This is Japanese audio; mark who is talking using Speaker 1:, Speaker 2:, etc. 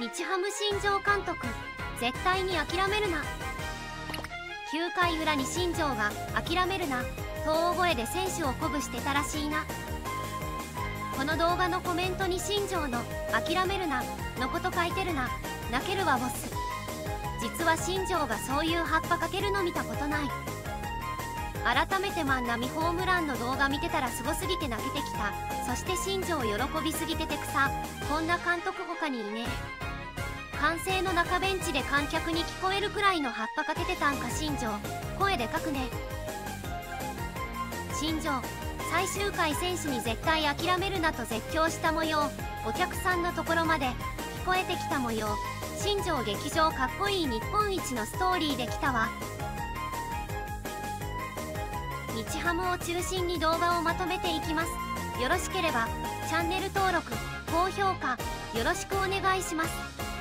Speaker 1: 日ハム新庄監督絶対に諦めるな。9回裏に新庄が「諦めるな」と大声で選手を鼓舞してたらしいな。この動画のコメントに新庄の「諦めるな」のこと書いてるな。泣けるわボス。実は新庄がそういう葉っぱかけるの見たことない。改めて万波ホームランの動画見てたらすごすぎて泣けてきた。そして新庄喜びすぎてて草こんな監督他にいねえ。歓声の中ベンチで観客に聞こえるくらいの葉っぱかけてたんか新庄。声でかくね。新庄最終回選手に絶対諦めるなと絶叫した模様お客さんのところまで聞こえてきた模様新庄劇場かっこいい日本一のストーリーできたわ。日ハムを中心に動画をまとめていきます。よろしければチャンネル登録高評価よろしくお願いします。